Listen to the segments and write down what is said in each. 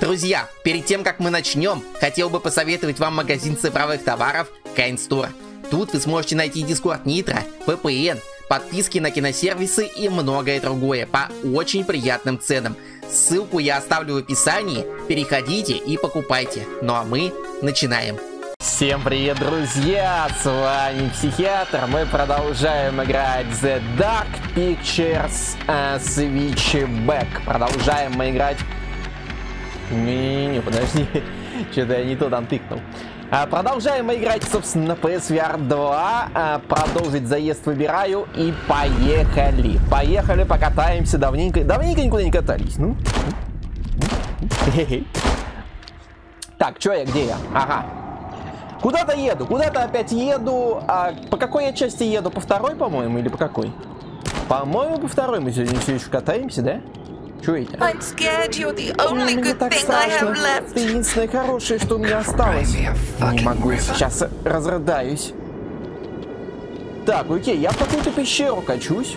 Друзья, перед тем, как мы начнем, хотел бы посоветовать вам магазин цифровых товаров Store. Тут вы сможете найти Discord Nitro, VPN, подписки на киносервисы и многое другое по очень приятным ценам. Ссылку я оставлю в описании, переходите и покупайте. Ну а мы начинаем. Всем привет, друзья! С вами Психиатр. Мы продолжаем играть The Dark Pictures uh, Switchback. Продолжаем мы играть... Не-не-не, подожди. Что-то я не то там тыкнул. А, продолжаем играть, собственно, на PSVR 2. А, продолжить заезд выбираю и поехали. Поехали, покатаемся. Давненько, давненько никуда не катались. Ну. Так, что я, где я? Ага. Куда-то еду, куда-то опять еду. А по какой я части еду? По второй, по-моему, или по какой? По-моему, по второй мы сегодня все еще катаемся, да? Это? I'm scared you're the only Мне good так thing I страшно. have left. Ты единственное хорошее, что у меня осталось. Не могу, сейчас разрыдаюсь. Так, окей, я в какую-то пещеру качусь.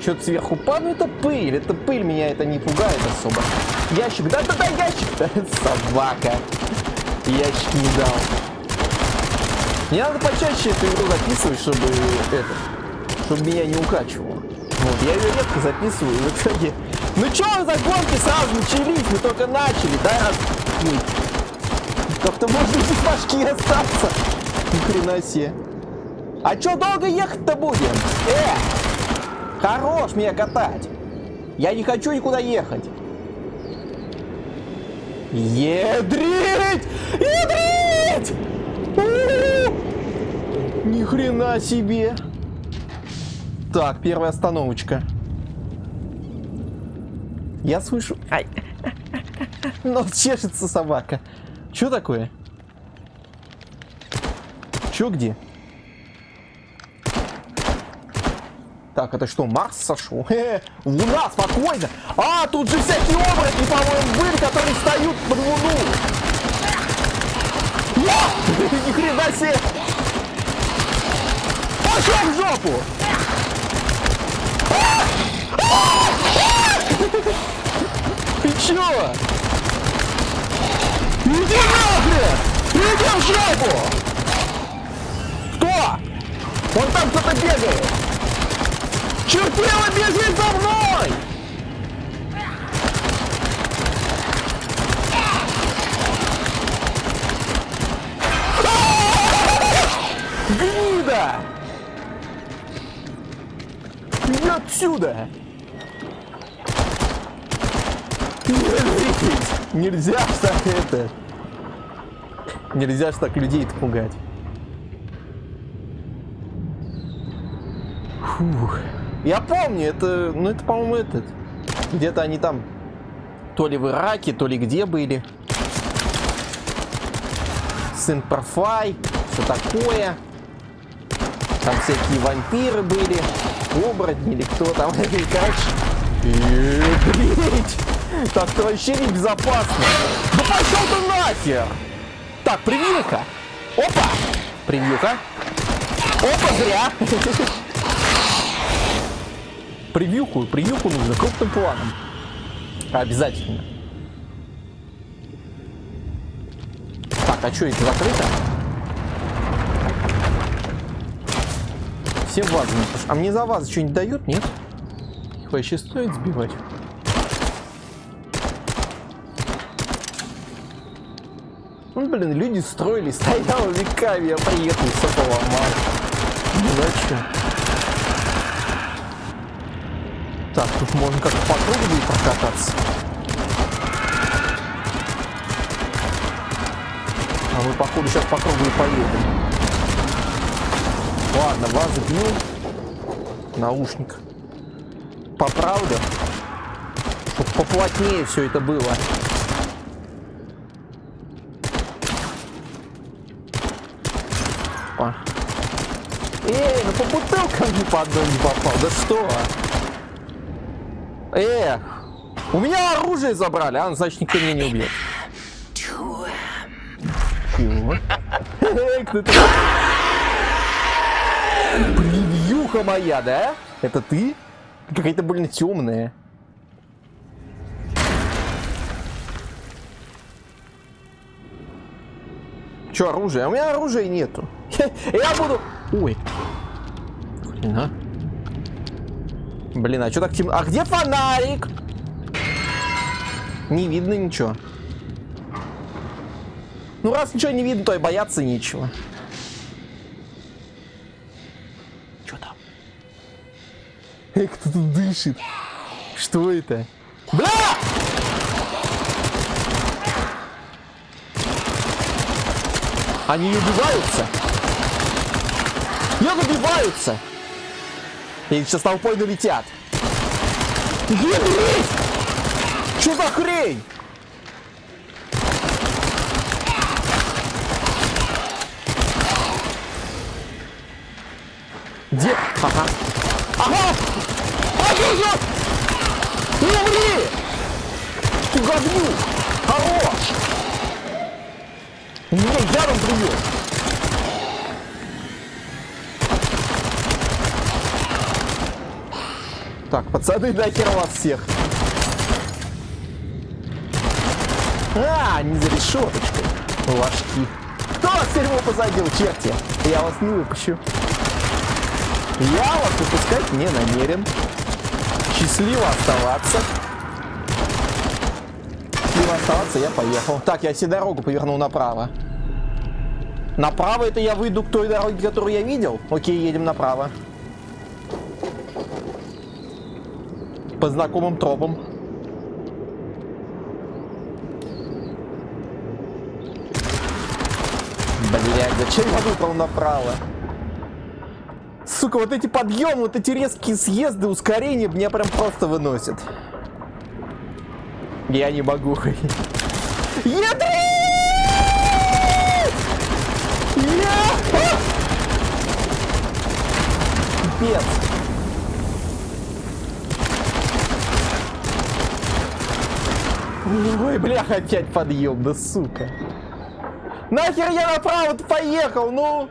Что-то сверху падает, это пыль. Это пыль меня это не пугает особо. Ящик, да-да-да, ящик. Собака. Ящик не дал. Мне надо почаще эту игру записывать, чтобы это, чтобы меня не укачивало. Вот, я ее редко записываю, и в итоге... Ну чё вы за гонки сразу начались? Мы только начали, да? Как-то можно без башки остаться. Ни хрена себе. А чё долго ехать-то будем? Э! Хорош меня катать. Я не хочу никуда ехать. Едрить! Едрить! У-у-у! Ни хрена себе. Так, первая остановочка. Я слышу... Ай. Нос чешется собака. Что такое? Чё где? Так, это что, Марс сошел? Э, Луна, спокойно! А, тут же всякие оборотни, по-моему, были, которые встают под Луну! О! Ни хрена себе! Пошел в жопу! Ты чё? Иди нахрен! Иди в жопу! Кто? Вон там кто-то бегает! Чертила бежит за мной! Гнида! Иди отсюда! Нельзя так это... Нельзя так людей пугать. Фух. Я помню, это, ну это, по-моему, этот. Где-то они там то ли в Ираке, то ли где были. Сын Парфай, все такое. Там всякие вампиры были, оборотни или кто там. Короче, блять. Так-то вообще небезопасно. Да пошел ты нахер! Так, прививка. Опа! Прививка. Опа, зря. Превьюху, превьюху нужно крупным планом. Обязательно. Так, а что, это закрыто? Все вазы А мне за вазы что-нибудь дают, нет? Их вообще стоит сбивать? Ну, блин, люди строили, стоял веками, я приехал, все поломал. Чё? Так, тут можно как-то по кругу будет прокататься. А мы, походу, сейчас по кругу и поедем. Ладно, вазы бью. Наушник. По правде. Чтоб поплотнее все это было. Опа. Эй, ну по бутылкам ни по одной не попал. Да что? Эх, у меня оружие забрали, а значит никто меня не убьет. Чего? Эй, кто ты? Превьюха моя, да? Это ты? Какая-то больно темная. Че, оружие? У меня оружия нету. Я буду... Ой. Блин, а? Блин, а что так темно? А где фонарик? Не видно ничего. Ну, раз ничего не видно, то и бояться нечего. Что там? Эй, кто тут дышит? Что это? Бля! Они убиваются? Нет, убиваются! И сейчас толпой налетят. Ебать! Что за хрень? Где? Ага. Ага! Ага! Не умри! Ты говнюк! Хорош! У меня ядом плюет! Так, пацаны, нахер вас всех. А, не за решеточкой. Ложки. Кто вас в посадил, черти? Я вас не выпущу. Я вас выпускать не намерен. Счастливо оставаться. Счастливо оставаться, я поехал. Так, я все дорогу повернул направо. Направо это я выйду к той дороге, которую я видел? Окей, едем направо. по знакомым тропам. Блять, зачем я выбрал направо? Сука, вот эти подъемы, вот эти резкие съезды, ускорения меня прям просто выносят. Я не могу. Я... Пипец. Ой, бляха, опять подъем, да сука. Нахер я направо поехал, ну?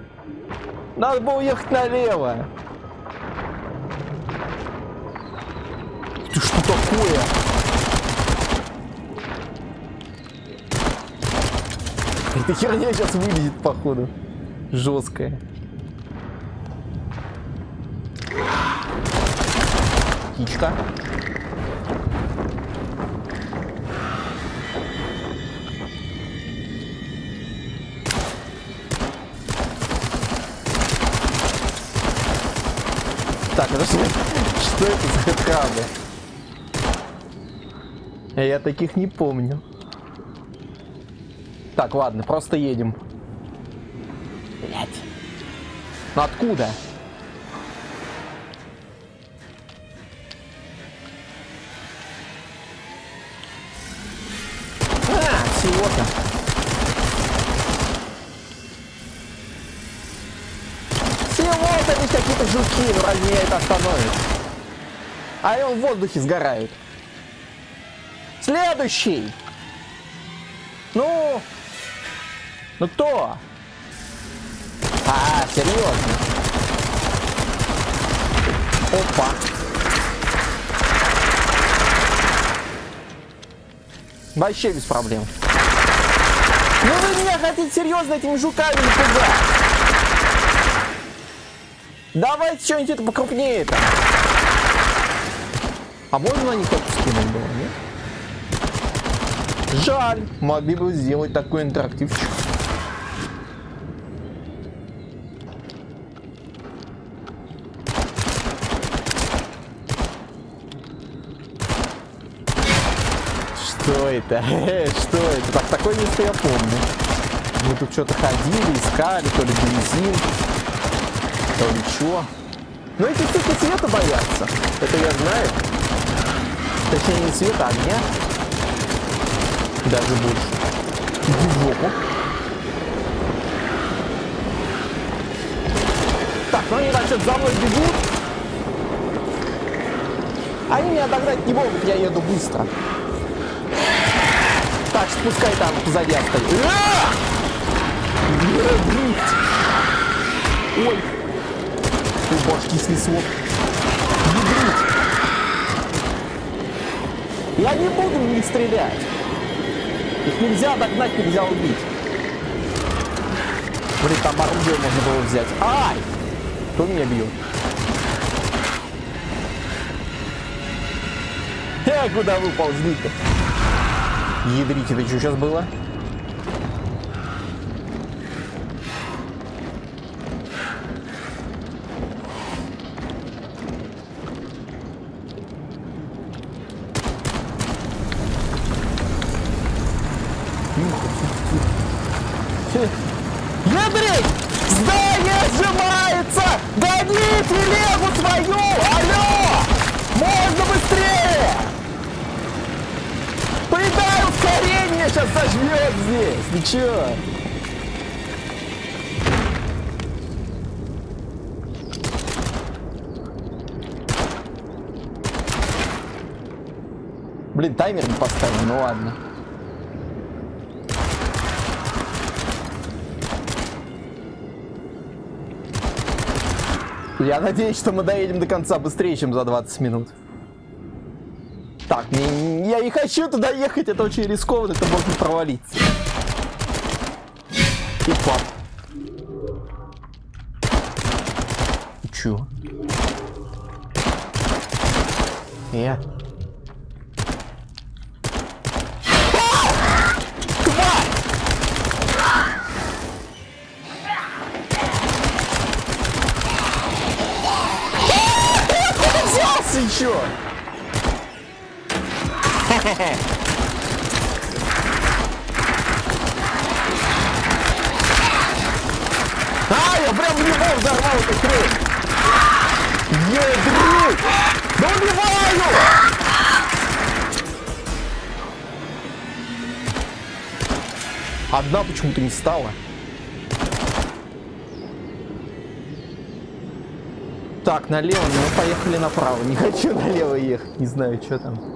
Надо было ехать налево. Эта херня сейчас выглядит, походу. Жесткая. Птичка. Так, подожди. Что это за хэдкрабы? Я таких не помню. Так, ладно, просто едем. Блять. Ну откуда? А, всего-то. Всего-то здесь какие-то жуки, ну разве это остановит? А они в воздухе сгорают. Следующий! Ну? Ну кто? А, серьезно? Опа. Вообще без проблем. Ну вы меня хотите серьезно этими жуками напугать? Давайте что-нибудь это покрупнее там. А можно на них это скинуть было, нет? Жаль, могли бы сделать такой интерактивчик. Это? Что это? Так, такое место я помню. Мы тут что-то ходили, искали, то ли бензин, то ли что. Но эти штуки цвета боятся. Это я знаю. Точнее, не цвета, а огня. Даже больше. Иди в жопу. Так, ну они, значит, за мной бегут. Они меня догнать не могут, я еду быстро. Пускай там позади стоит. Ой. Ой, башки снесло. Я не буду в них стрелять. Их нельзя догнать, нельзя убить. Блин, там оружие можно было взять. Ай! Кто меня бьет? Э, куда вы Ядрите, это что сейчас было? Ядрить! Здание сжимается! Гони телегу свою! Алло! Можно быстрее! Придай ускорение, сейчас сожмет здесь! Ничего. Блин, таймер не поставил, ну ладно. Я надеюсь, что мы доедем до конца быстрее, чем за 20 минут. Так, я не хочу туда ехать, это очень рискованно, это можно провалиться. И пап. Чё? Я. взялся еще? А, я прям в него взорвал эту хрень. Ядрит! Да убиваю! Одна почему-то не стала. Так, налево, мы поехали направо. Не хочу налево ехать, не знаю, что там.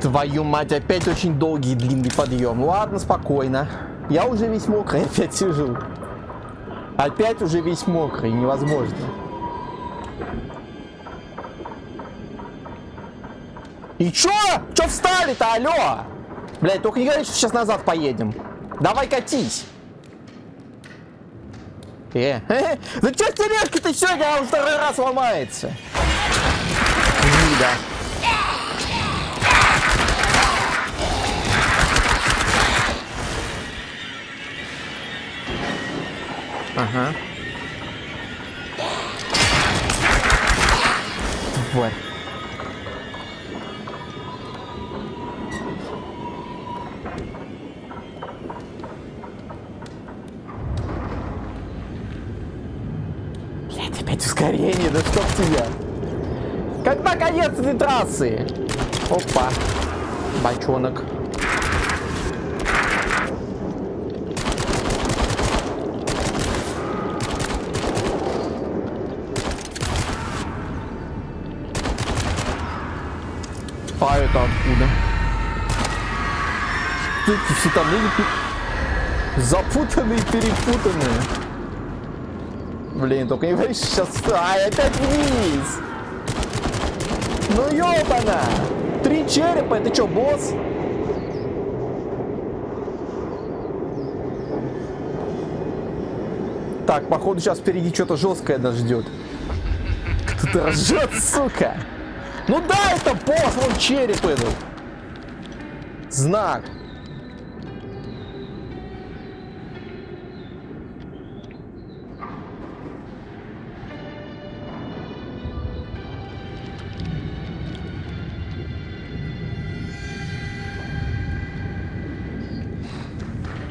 Твою мать, опять очень долгий и длинный подъем. Ладно, спокойно. Я уже весь мокрый, опять сижу. Опять уже весь мокрый, невозможно. И чё? Чё встали-то, алло? Блядь, только не говори, что сейчас назад поедем. Давай катись. Э, э, да чё тележки-то сегодня а второй раз ломается? Ага. Тварь. Блять, опять ускорение, да чтоб тебя. Когда конец этой трассы? Опа. Бочонок. А это откуда? Там пи- запутанные, перепутанные? Блин, только не говори, что сейчас... Ай, опять вниз! Ну ёбана! Три черепа, это что, босс? Так, походу сейчас впереди что-то жесткое нас ждет. Кто-то ржет, сука! Ну да, это босс, вон череп этот. Знак.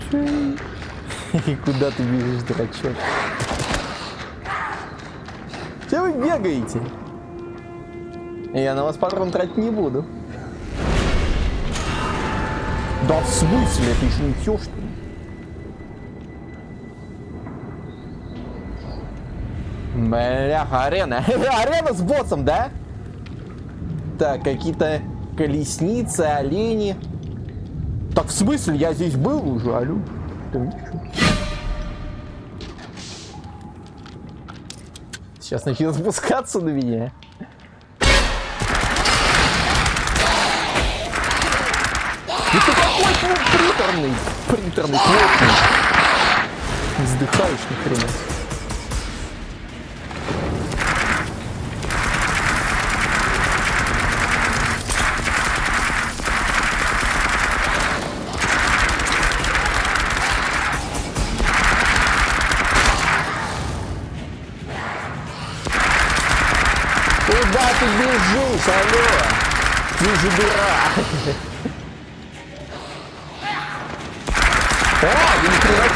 И куда ты бежишь, дурачок? Че вы бегаете? Я на вас патрон тратить не буду. Да в смысле? Это еще не все, что ли? Бляха, арена. арена с боссом, да? Так, какие-то колесницы, олени. Так в смысле? Я здесь был уже, алю. Сейчас начнет спускаться на меня. Ну ты какой ты приторный, плотный. Вздыхаешь ни хрена. Куда ты бежишь, алло? Ты же дурак. О,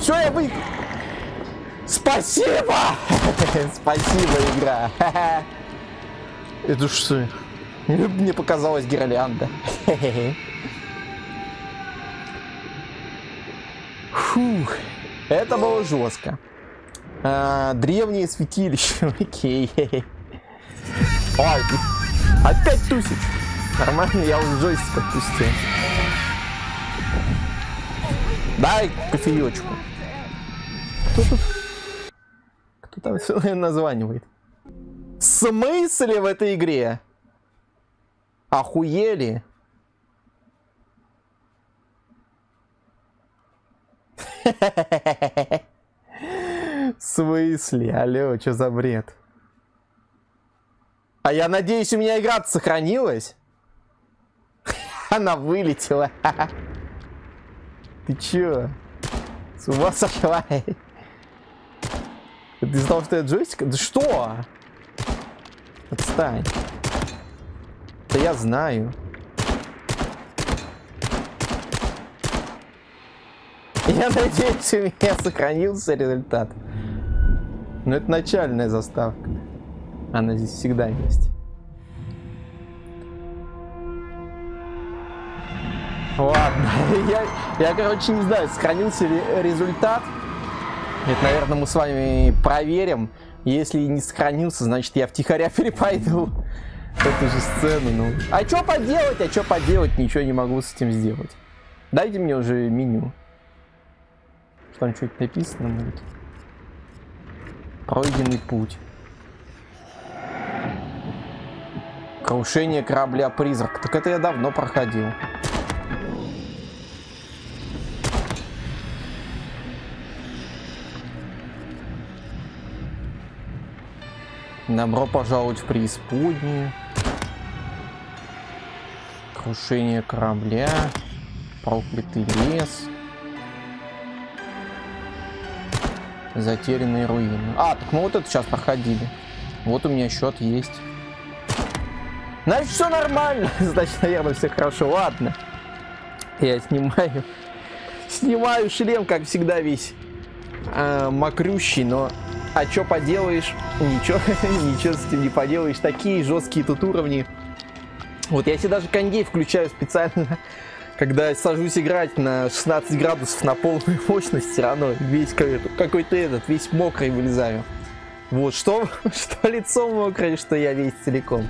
Все, я вы... Спасибо! Спасибо, игра. Это что? Мне показалось гирлянда. Фух, это было жестко. А, древние святилища, окей. Ой, опять тусить. Нормально, я уже джойстик отпустил. Дай кофеечку. Кто тут? Кто там названивает? В смысле в этой игре? Охуели? В смысле? Алло, что за бред? А я надеюсь, у меня игра сохранилась? Она вылетела. Ты чё? С ума сошла? Это из-за того, что я джойстик? Да что? Отстань. Да я знаю. Я надеюсь, у меня сохранился результат. Но это начальная заставка. Она здесь всегда есть. Ладно, я, я, короче, не знаю, сохранился ли результат. Это, наверное, мы с вами проверим. Если не сохранился, значит, я втихаря перепойду эту же сцену. Ну. А что поделать, а что поделать, ничего не могу с этим сделать. Дайте мне уже меню. Что там что-то написано будет. Пройденный путь. Крушение корабля-призрак. Так это я давно проходил. Добро пожаловать в преисподнюю. Крушение корабля. Проклятый лес. Затерянные руины. А, так мы вот это сейчас проходили. Вот у меня счет есть. Значит, все нормально. Значит, наверное, все хорошо. Ладно. Я снимаю. Снимаю шлем, как всегда, весь э, мокрющий, но а что поделаешь? Ничего, ничего с этим не поделаешь. Такие жесткие тут уровни. Вот я себе даже кондей включаю специально, когда сажусь играть на 16 градусов на полную мощность, все равно весь какой-то этот, весь мокрый вылезаю. Вот, что, что лицо мокрое, что я весь целиком.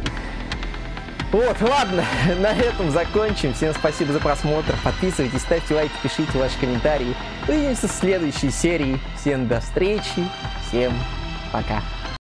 Вот, ладно, на этом закончим. Всем спасибо за просмотр. Подписывайтесь, ставьте лайки, пишите ваши комментарии. Увидимся в следующей серии. Всем до встречи. Всем пока.